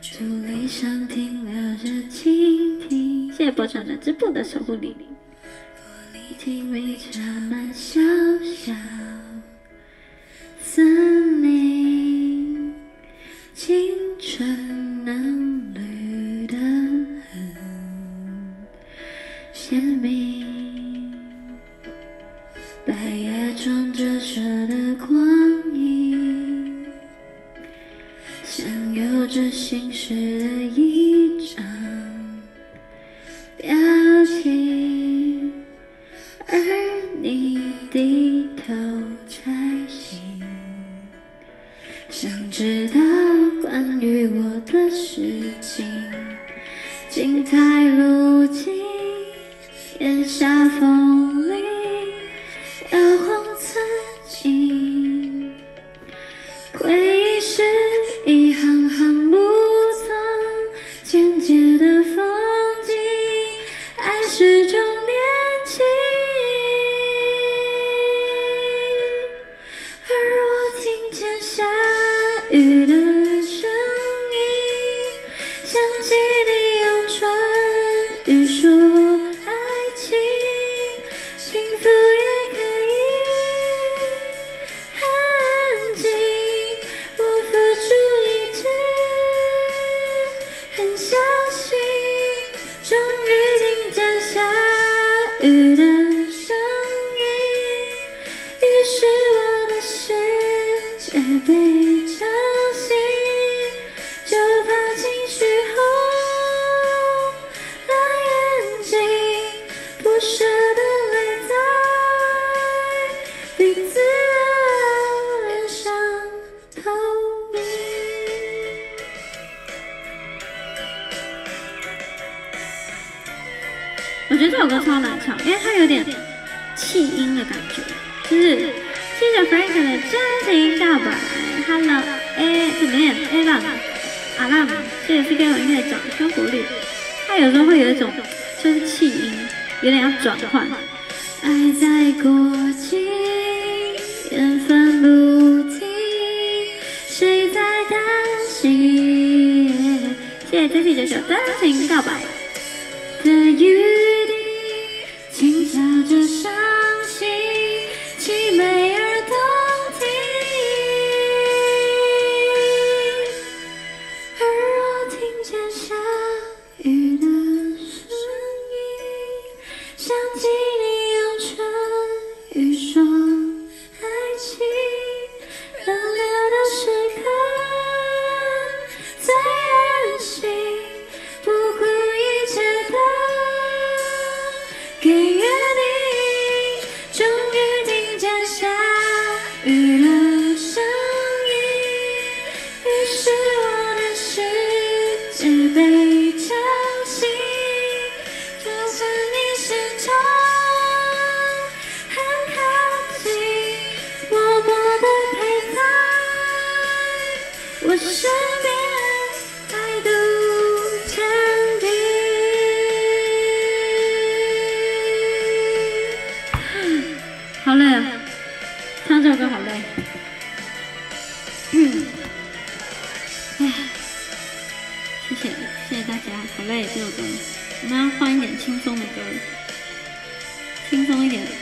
竹篱上停留着蜻蜓，谢谢波长的织布的守护礼。玻璃瓶里插满小小森林，青春嫩绿的很鲜明，白夜中折射有着心事的一张表情，而你低头拆信，想知道关于我的事情，静态路径，檐下风 Ooh. 我觉得这首歌超难唱，因为它有点气音的感觉。就是谢谢 Frank 的真情告白，Hello A 怎么念 A 浪阿浪，谢谢 CK 文的掌声鼓励。它有时候会有一种就是气音，有点要转换。爱在过境，缘分不停，谁在担心？谢谢 Jessie 这首真情告白雨的声音，于是我的世界被吵醒，就算你始终很靠近，默默的陪在我身边，唱这首歌好累。嗯，唉，谢谢谢谢大家，好累这首歌，我们要换一点轻松的歌，轻松一点的歌。